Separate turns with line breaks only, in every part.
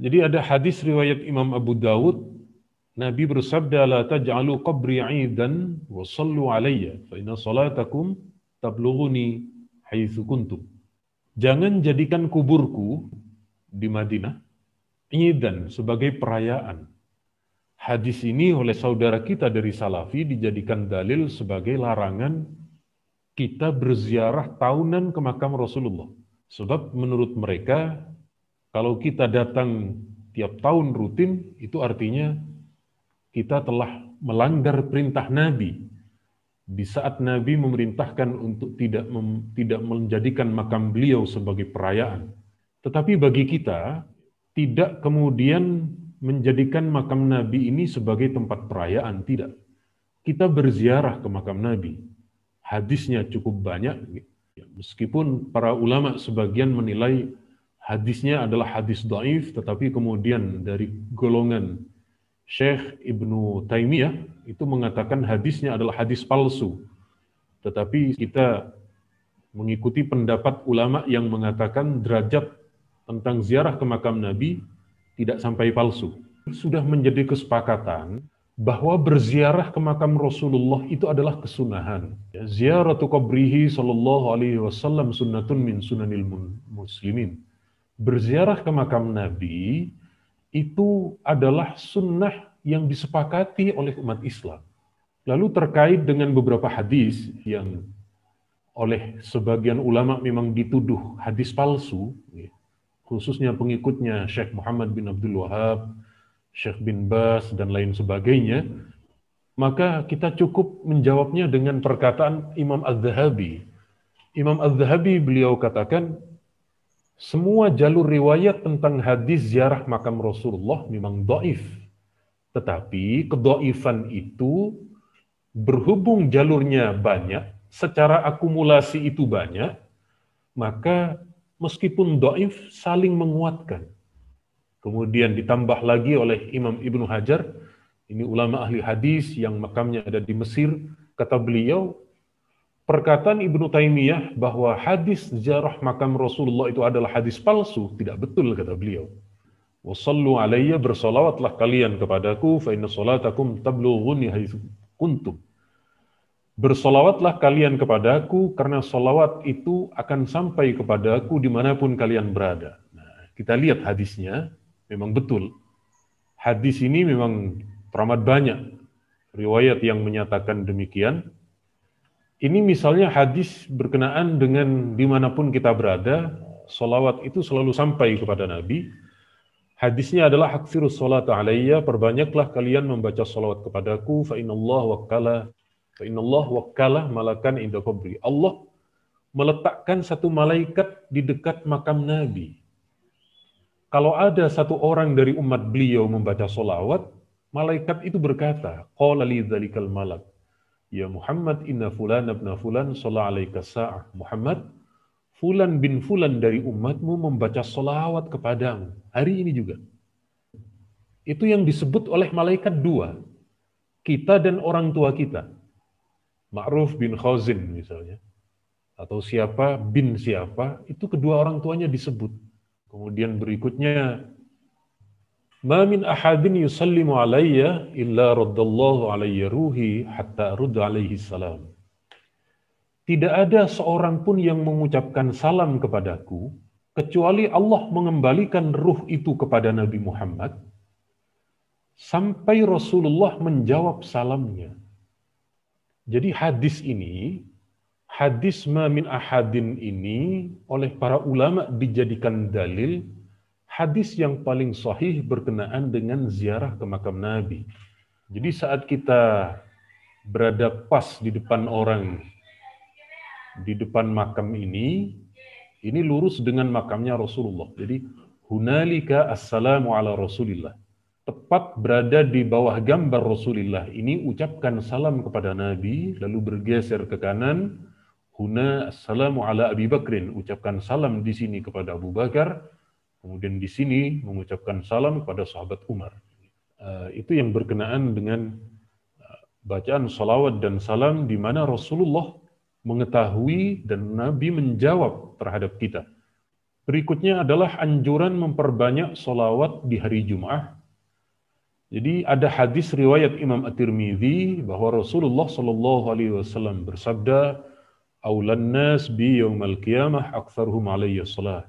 Jadi ada hadis riwayat Imam Abu Dawud, Nabi bersabda, La taj'alu qabri aidan wa sallu alaiya, fa salatakum tablughuni haitsu kuntum. Jangan jadikan kuburku di Madinah idan sebagai perayaan. Hadis ini oleh saudara kita dari Salafi dijadikan dalil sebagai larangan kita berziarah tahunan ke makam Rasulullah. Sebab menurut mereka kalau kita datang tiap tahun rutin, itu artinya kita telah melanggar perintah Nabi. Di saat Nabi memerintahkan untuk tidak mem- tidak menjadikan makam beliau sebagai perayaan. Tetapi bagi kita, tidak kemudian menjadikan makam Nabi ini sebagai tempat perayaan, tidak. Kita berziarah ke makam Nabi. Hadisnya cukup banyak, Ya, meskipun para ulama sebagian menilai hadisnya adalah hadis daif, tetapi kemudian dari golongan Syekh Ibnu Taimiyah itu mengatakan hadisnya adalah hadis palsu. Tetapi kita mengikuti pendapat ulama yang mengatakan derajat tentang ziarah ke makam Nabi tidak sampai palsu. Sudah menjadi kesepakatan bahwa berziarah ke makam Rasulullah itu adalah kesunahan. Ya, ziaratu qabrihi sallallahu alaihi wasallam sunnatun min sunanil muslimin. Berziarah ke makam Nabi itu adalah sunnah yang disepakati oleh umat Islam. Lalu terkait dengan beberapa hadis yang oleh sebagian ulama memang dituduh hadis palsu, ya, khususnya pengikutnya Syekh Muhammad bin Abdul Wahab, Syekh bin Bas, dan lain sebagainya, maka kita cukup menjawabnya dengan perkataan Imam Az-Zahabi. Imam Az-Zahabi beliau katakan, semua jalur riwayat tentang hadis ziarah makam Rasulullah memang doif. Tetapi kedoifan itu berhubung jalurnya banyak, secara akumulasi itu banyak, maka meskipun doif saling menguatkan. Kemudian ditambah lagi oleh Imam Ibnu Hajar, ini ulama ahli hadis yang makamnya ada di Mesir, kata beliau, perkataan Ibnu Taimiyah bahwa hadis ziarah makam Rasulullah itu adalah hadis palsu, tidak betul kata beliau. Wasallu alayya bersolawatlah kalian kepadaku, fa inna salatakum tablughuni haitsu kuntum. Bersolawatlah kalian kepadaku, karena solawat itu akan sampai kepadaku di mana pun kalian berada. Nah, kita lihat hadisnya, memang betul. Hadis ini memang teramat banyak riwayat yang menyatakan demikian. Ini misalnya hadis berkenaan dengan di mana pun kita berada, solawat itu selalu sampai kepada Nabi. Hadisnya adalah hakfirus salat alayya, perbanyaklah kalian membaca salawat kepadaku, fa inallah wakkala, fa inallah wakkala malakan inda qabri. Allah meletakkan satu malaikat di dekat makam Nabi. Kalau ada satu orang dari umat beliau membaca solawat, malaikat itu berkata, Qala li malak, Ya Muhammad inna fulan ibn fulan sholla alaika sa'ah. Muhammad, fulan bin fulan dari umatmu membaca solawat kepadamu. Hari ini juga. Itu yang disebut oleh malaikat dua. Kita dan orang tua kita. Ma'ruf bin Khazin misalnya. Atau siapa bin siapa, itu kedua orang tuanya disebut. Kemudian berikutnya, Ma min ahadin yusallimu alayya illa raddallahu alayya ruhi hatta rudda alaihi salam. Tidak ada seorang pun yang mengucapkan salam kepadaku, kecuali Allah mengembalikan ruh itu kepada Nabi Muhammad, sampai Rasulullah menjawab salamnya. Jadi hadis ini, hadis ma min ahadin ini oleh para ulama dijadikan dalil hadis yang paling sahih berkenaan dengan ziarah ke makam Nabi. Jadi saat kita berada pas di depan orang, di depan makam ini, ini lurus dengan makamnya Rasulullah. Jadi hunalika assalamu ala Rasulillah. Tepat berada di bawah gambar Rasulullah ini ucapkan salam kepada Nabi, lalu bergeser ke kanan, Huna assalamu ala Abi Bakrin, ucapkan salam di sini kepada Abu Bakar, kemudian di sini mengucapkan salam kepada sahabat Umar. Eh, itu yang berkenaan dengan eh, bacaan salawat dan salam di mana Rasulullah mengetahui dan Nabi menjawab terhadap kita. Berikutnya adalah anjuran memperbanyak salawat di hari Jum'ah. Jadi ada hadis riwayat Imam At-Tirmidzi bahwa Rasulullah Shallallahu alaihi wasallam bersabda, "Aulan nas bi yaumal qiyamah aktsaruhum alayya salah."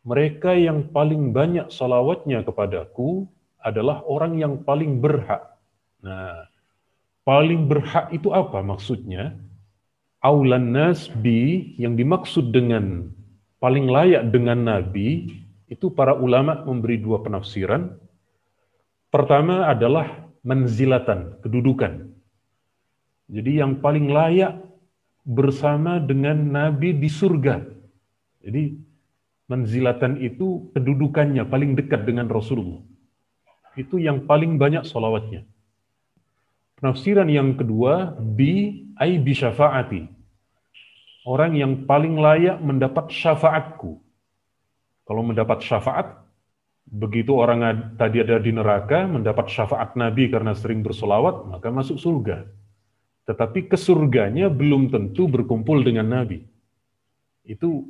Mereka yang paling banyak salawatnya kepadaku adalah orang yang paling berhak. Nah, paling berhak itu apa maksudnya? Aulan nas bi yang dimaksud dengan paling layak dengan nabi itu para ulama memberi dua penafsiran. Pertama adalah menzilatan, kedudukan. Jadi yang paling layak bersama dengan Nabi di surga. Jadi menzilatan itu kedudukannya paling dekat dengan Rasulullah. Itu yang paling banyak solawatnya. Penafsiran yang kedua, bi ay bi syafaati. Orang yang paling layak mendapat syafaatku. Kalau mendapat syafaat, Begitu orang tadi ada di neraka, mendapat syafaat Nabi karena sering bersolawat, maka masuk surga. Tetapi ke surganya belum tentu berkumpul dengan Nabi. Itu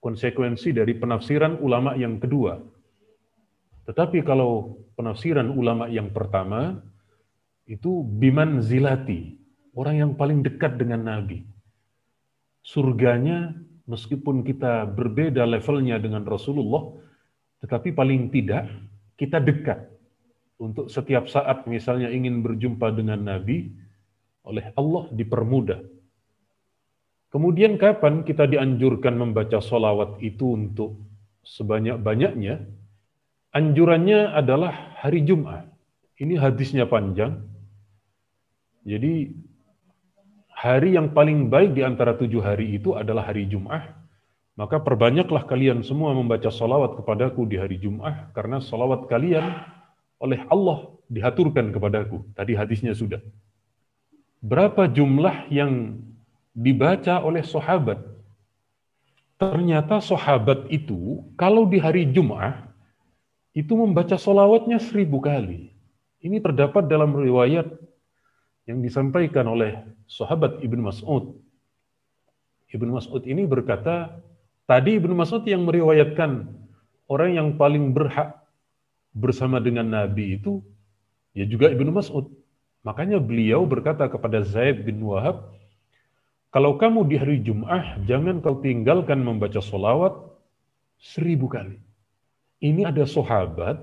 konsekuensi dari penafsiran ulama yang kedua. Tetapi kalau penafsiran ulama yang pertama, itu biman zilati, orang yang paling dekat dengan Nabi. Surganya, meskipun kita berbeda levelnya dengan Rasulullah, tetapi paling tidak kita dekat untuk setiap saat misalnya ingin berjumpa dengan Nabi oleh Allah dipermudah. Kemudian kapan kita dianjurkan membaca solawat itu untuk sebanyak-banyaknya? Anjurannya adalah hari Jumat. Ini hadisnya panjang. Jadi hari yang paling baik di antara tujuh hari itu adalah hari Jumat maka perbanyaklah kalian semua membaca salawat kepadaku di hari Jum'ah, karena salawat kalian oleh Allah dihaturkan kepadaku. Tadi hadisnya sudah. Berapa jumlah yang dibaca oleh sahabat? Ternyata sahabat itu, kalau di hari Jum'ah, itu membaca salawatnya seribu kali. Ini terdapat dalam riwayat yang disampaikan oleh sahabat Ibn Mas'ud. Ibn Mas'ud ini berkata, Tadi Ibnu Mas'ud yang meriwayatkan orang yang paling berhak bersama dengan Nabi itu ya juga Ibnu Mas'ud. Makanya beliau berkata kepada Zaid bin Wahab, kalau kamu di hari Jum'ah, jangan kau tinggalkan membaca solawat seribu kali. Ini ada sahabat,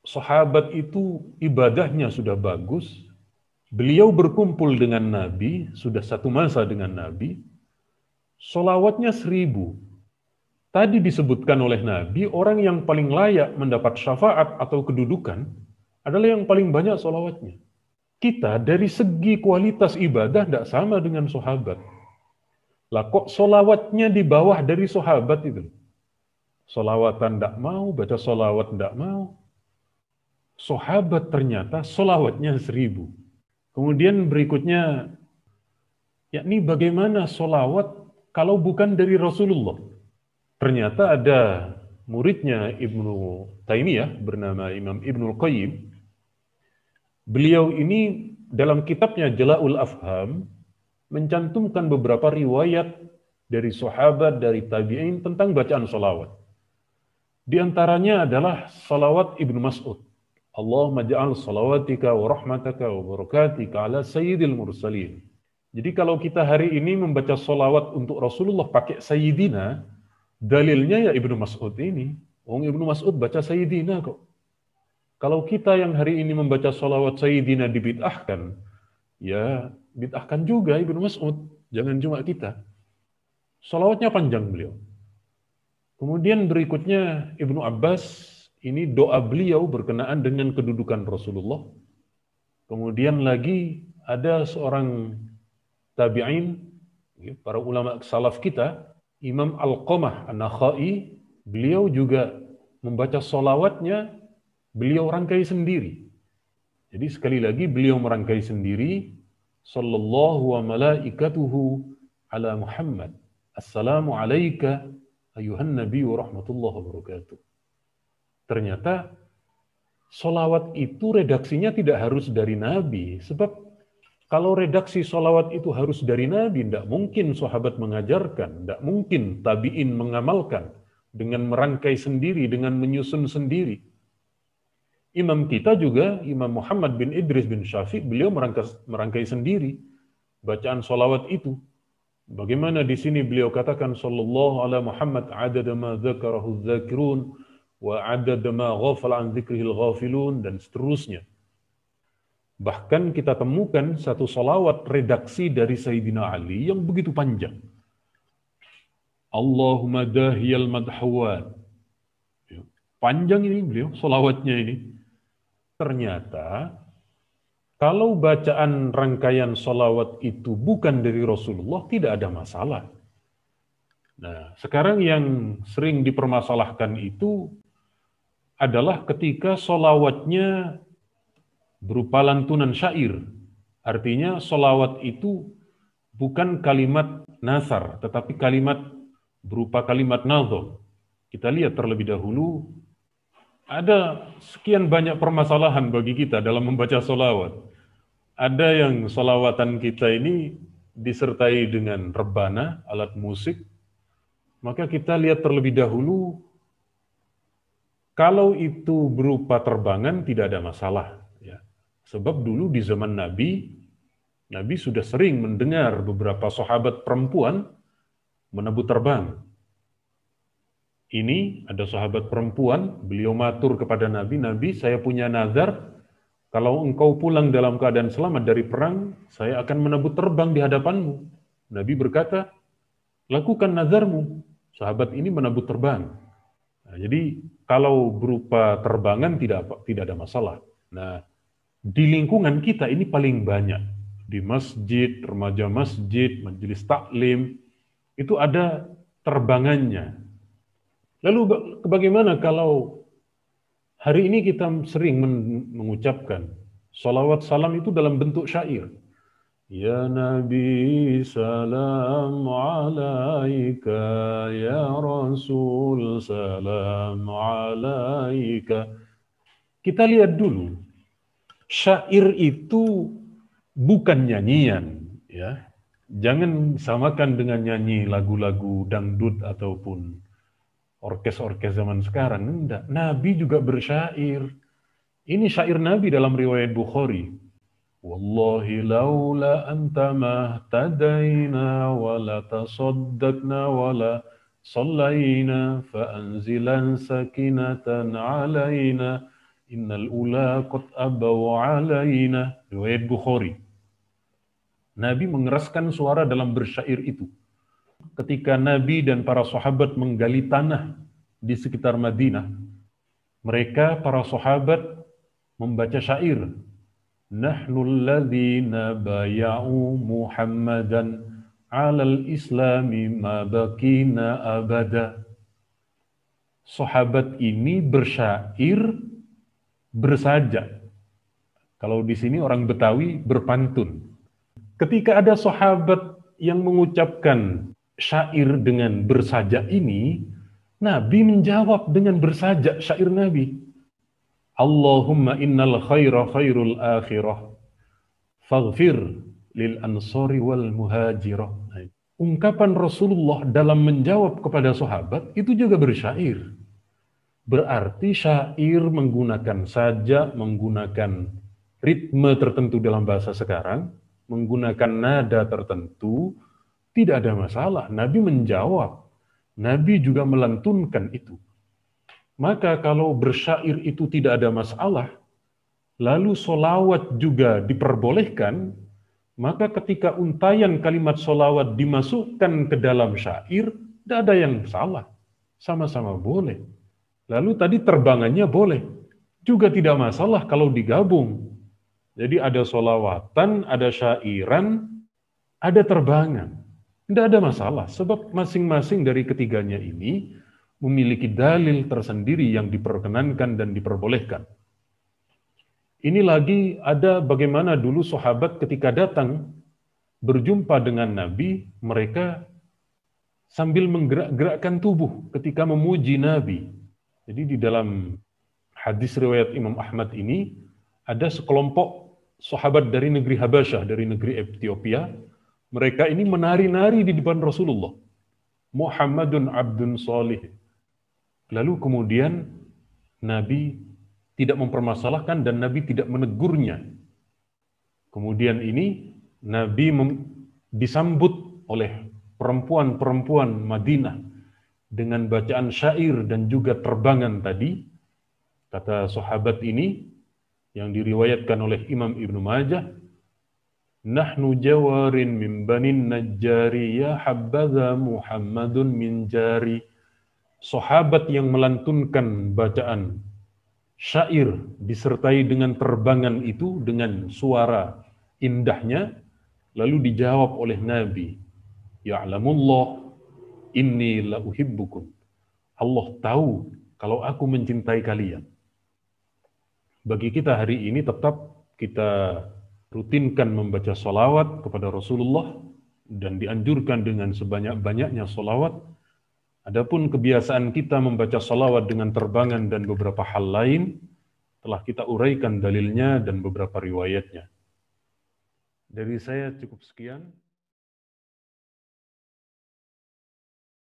sahabat itu ibadahnya sudah bagus, beliau berkumpul dengan Nabi, sudah satu masa dengan Nabi, solawatnya seribu. Tadi disebutkan oleh Nabi, orang yang paling layak mendapat syafaat atau kedudukan adalah yang paling banyak solawatnya. Kita dari segi kualitas ibadah tidak sama dengan sahabat. Lah kok solawatnya di bawah dari sahabat itu? Solawatan tidak mau, baca solawat tidak mau. Sahabat ternyata solawatnya seribu. Kemudian berikutnya, yakni bagaimana solawat kalau bukan dari Rasulullah? Ternyata ada muridnya Ibnu Taimiyah bernama Imam Ibnu Qayyim. Beliau ini dalam kitabnya Jala'ul Afham mencantumkan beberapa riwayat dari sahabat, dari tabi'in tentang bacaan salawat. Di antaranya adalah salawat Ibnu Mas'ud. Allah maja'al salawatika wa rahmataka wa barakatika ala sayyidil mursalin. Jadi kalau kita hari ini membaca salawat untuk Rasulullah pakai sayyidina, Dalilnya ya Ibnu Mas'ud ini. Wong Ibnu Mas'ud baca Sayyidina kok. Kalau kita yang hari ini membaca salawat Sayyidina dibid'ahkan, ya bid'ahkan juga Ibnu Mas'ud. Jangan cuma kita. Salawatnya panjang beliau. Kemudian berikutnya Ibnu Abbas, ini doa beliau berkenaan dengan kedudukan Rasulullah. Kemudian lagi ada seorang tabi'in, para ulama salaf kita, Imam Al-Qamah An-Nakhai, beliau juga membaca solawatnya, beliau rangkai sendiri. Jadi sekali lagi beliau merangkai sendiri, Sallallahu wa malaikatuhu ala Muhammad. Assalamu alayka ayuhan nabi wa rahmatullahi wabarakatuh. Ternyata solawat itu redaksinya tidak harus dari Nabi. Sebab kalau redaksi solawat itu harus dari Nabi, tidak mungkin sahabat mengajarkan, tidak mungkin tabi'in mengamalkan dengan merangkai sendiri, dengan menyusun sendiri. Imam kita juga, Imam Muhammad bin Idris bin Syafiq, beliau merangkai, merangkai sendiri bacaan solawat itu. Bagaimana di sini beliau katakan sallallahu ala Muhammad adada ma dzakarahu dzakirun wa adada ma ghafala an dzikrihil ghafilun dan seterusnya. Bahkan kita temukan satu solawat redaksi dari Sayyidina Ali yang begitu panjang. Allahumma dahiyal madhawat. Ya, panjang ini beliau, solawatnya ini. Ternyata, kalau bacaan rangkaian solawat itu bukan dari Rasulullah, tidak ada masalah. Nah, sekarang yang sering dipermasalahkan itu adalah ketika solawatnya berupa lantunan syair. Artinya solawat itu bukan kalimat nasar, tetapi kalimat berupa kalimat nadho. Kita lihat terlebih dahulu, ada sekian banyak permasalahan bagi kita dalam membaca solawat. Ada yang solawatan kita ini disertai dengan rebana, alat musik, maka kita lihat terlebih dahulu, kalau itu berupa terbangan tidak ada masalah. Ya. Sebab dulu di zaman Nabi, Nabi sudah sering mendengar beberapa sahabat perempuan menebut terbang. Ini ada sahabat perempuan, beliau matur kepada Nabi, Nabi saya punya nazar, kalau engkau pulang dalam keadaan selamat dari perang, saya akan menebut terbang di hadapanmu. Nabi berkata, lakukan nazarmu. Sahabat ini menebut terbang. Nah, jadi kalau berupa terbangan tidak tidak ada masalah. Nah, di lingkungan kita ini paling banyak di masjid, remaja masjid, majelis taklim, itu ada terbangannya. Lalu bagaimana kalau hari ini kita sering mengucapkan salawat salam itu dalam bentuk syair. Ya Nabi salam alaika ya Rasul salam alaika. Kita lihat dulu. Syair itu bukan nyanyian, ya. Jangan samakan dengan nyanyi lagu-lagu dangdut ataupun orkes-orkes zaman sekarang. Enggak. Nabi juga bersyair. Ini syair Nabi dalam riwayat Bukhari. Wallahi laula anta mahtadaina wa la tasaddaqna wa la sallaina fa anzilan sakinatan alaina innal ula qad abaw alaina. Riwayat Bukhari. Nabi mengeraskan suara dalam bersyair itu. Ketika Nabi dan para sahabat menggali tanah di sekitar Madinah, mereka para sahabat membaca syair. Nahnu alladhina baya'u Muhammadan 'alal islami ma bakina abada. Sahabat ini bersyair bersaja. Kalau di sini orang Betawi berpantun Ketika ada sahabat yang mengucapkan syair dengan bersajak ini, Nabi menjawab dengan bersajak syair Nabi. Allahumma innal khaira khairul akhirah. Faghfir lil ansari wal muhajirah. Ungkapan Rasulullah dalam menjawab kepada sahabat itu juga bersyair. Berarti syair menggunakan sajak, menggunakan ritme tertentu dalam bahasa sekarang, menggunakan nada tertentu, tidak ada masalah. Nabi menjawab. Nabi juga melantunkan itu. Maka kalau bersyair itu tidak ada masalah, lalu solawat juga diperbolehkan, maka ketika untayan kalimat solawat dimasukkan ke dalam syair, tidak ada yang salah. Sama-sama boleh. Lalu tadi terbangannya boleh. Juga tidak masalah kalau digabung. Jadi ada solawatan, ada syairan, ada terbangan. Tidak ada masalah, sebab masing-masing dari ketiganya ini memiliki dalil tersendiri yang diperkenankan dan diperbolehkan. Ini lagi ada bagaimana dulu sahabat ketika datang berjumpa dengan Nabi, mereka sambil menggerak-gerakkan tubuh ketika memuji Nabi. Jadi di dalam hadis riwayat Imam Ahmad ini ada sekelompok sahabat dari negeri Habasyah, dari negeri Ethiopia. Mereka ini menari-nari di depan Rasulullah. Muhammadun abdun salih. Lalu kemudian Nabi tidak mempermasalahkan dan Nabi tidak menegurnya. Kemudian ini Nabi disambut oleh perempuan-perempuan Madinah dengan bacaan syair dan juga terbangan tadi. Kata sahabat ini yang diriwayatkan oleh Imam Ibnu Majah, Nahnu jawarin min banin najjari ya habbaza Muhammadun min jari. Sahabat yang melantunkan bacaan syair disertai dengan terbangan itu dengan suara indahnya lalu dijawab oleh Nabi Ya'lamullah inni la uhibbukum. Allah tahu kalau aku mencintai kalian. Bagi kita hari ini tetap kita rutinkan membaca salawat kepada Rasulullah dan dianjurkan dengan sebanyak-banyaknya salawat. Adapun kebiasaan kita membaca salawat dengan terbangan dan beberapa hal lain, telah kita uraikan dalilnya dan beberapa riwayatnya. Dari saya cukup sekian.